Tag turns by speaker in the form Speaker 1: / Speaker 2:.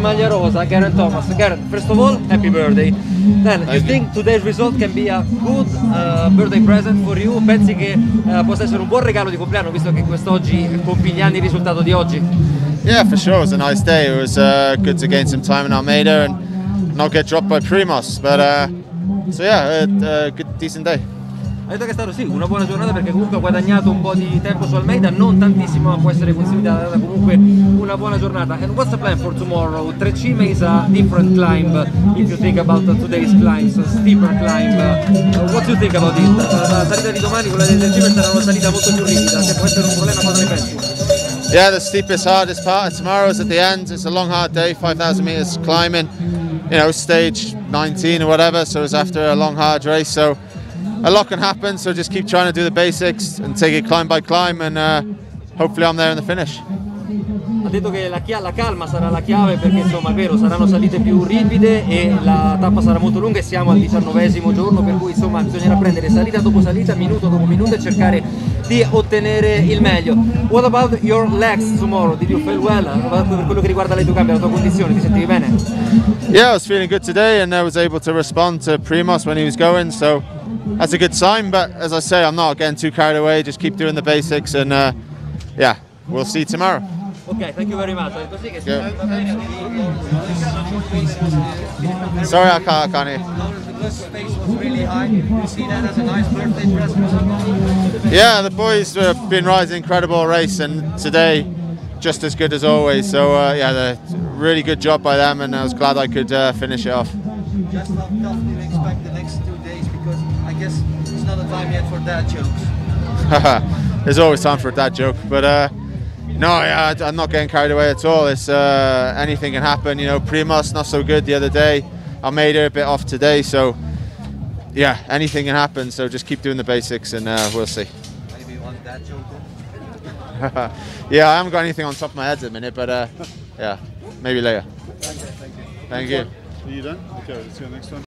Speaker 1: maglia rosa, Garen Thomas. Garen, first of all, happy birthday. Then, you think today's result can be a good uh, birthday present for you? Pensi che uh, possa essere un buon regalo di compleanno, visto che quest'oggi compi gli anni il risultato di oggi?
Speaker 2: Yeah, for sure. It was a nice day. It was uh, good to gain some time in Almeida and not get dropped by Primos. But uh, so yeah, a uh, good, decent day.
Speaker 1: Ha detto che è stato sì, una buona giornata perché comunque ha guadagnato un po' di tempo su Almeida, non tantissimo ma può essere considerata comunque una buona giornata. And what's the plan for tomorrow? Trecime is a different climb if you think about today's climb, so steeper climb. Uh, what do you think about it? La salita di domani, quella del Trecime, sarà una salita molto più ripida, se può essere un problema cosa ne pensi?
Speaker 2: Yeah, the steepest, hardest part. Tomorrow's at the end. It's a long, hard day, 5,000 meters climbing. You know, stage 19 or whatever. So it's after a long, hard race. So a lot can happen. So just keep trying to do the basics and take it climb by climb, and uh, hopefully I'm there in the finish.
Speaker 1: Detto che la, la calma sarà la chiave perché insomma è vero, saranno salite più ripide e la tappa sarà molto lunga e siamo al diciannovesimo giorno per cui insomma bisognerà prendere salita dopo salita, minuto dopo minuto e cercare di ottenere il meglio. What about your legs tomorrow? Did you feel well? Per quello che riguarda le tue gambe, la tua condizione, ti sentivi bene?
Speaker 2: Yeah, I was feeling good today, and I was able to respond to Primos when he was going. So that's a good sign. But as I say, I'm not getting too carried away. Just keep doing the basics, and uh, yeah, we'll see tomorrow.
Speaker 1: Ok, thank you very much. Ha detto sì che si
Speaker 2: Yeah. Sorry, I can't, I can't hear.
Speaker 3: Space was really high. You see that as a nice birthday present?
Speaker 2: Yeah, the boys have been riding an incredible race, and today just as good as always. So uh, yeah, the really good job by them, and I was glad I could uh, finish it off.
Speaker 3: Just how tough do you expect the next two days? Because I guess it's not a time yet for dad jokes.
Speaker 2: There's always time for a dad joke, but uh, no, yeah, I- I'm not getting carried away at all. It's uh, anything can happen. You know, Primos not so good the other day. I made her a bit off today, so yeah, anything can happen. So just keep doing the basics, and uh, we'll see.
Speaker 3: Maybe one dad joke
Speaker 2: yeah, I haven't got anything on top of my head at the minute, but uh, yeah, maybe later. Thank you. Thank you.
Speaker 4: Are you done? Okay, let's go next one.